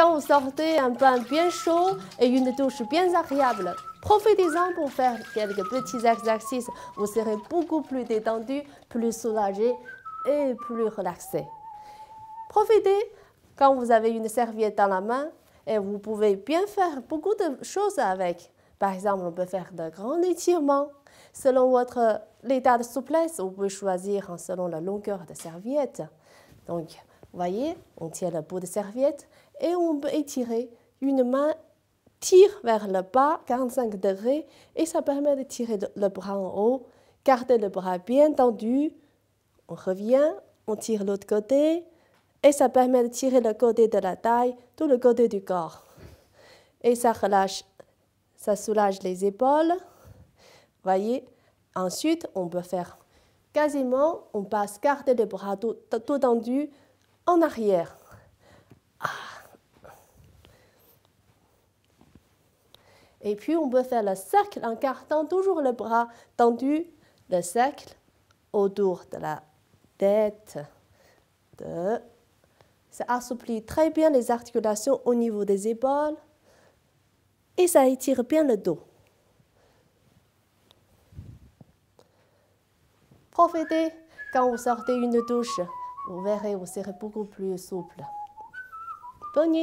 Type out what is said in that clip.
quand vous sortez un bain bien chaud et une douche bien agréable, profitez-en pour faire quelques petits exercices. Vous serez beaucoup plus détendu, plus soulagé et plus relaxé. Profitez quand vous avez une serviette dans la main et vous pouvez bien faire beaucoup de choses avec. Par exemple, on peut faire de grands étirements. Selon votre état de souplesse, vous pouvez choisir selon la longueur de serviette. Donc, voyez, on tient le bout de serviette et on peut étirer. Une main tire vers le bas, 45 degrés, et ça permet de tirer le bras en haut. Gardez le bras bien tendu. On revient, on tire l'autre côté, et ça permet de tirer le côté de la taille, tout le côté du corps. Et ça relâche, ça soulage les épaules. Voyez. Ensuite, on peut faire quasiment, on passe garder le bras tout, tout tendu en arrière. Ah. Et puis, on peut faire le cercle en gardant toujours le bras tendu, le cercle autour de la tête. Ça assouplit très bien les articulations au niveau des épaules et ça étire bien le dos. Profitez quand vous sortez une douche. Vous verrez, vous serez beaucoup plus souple. Bonne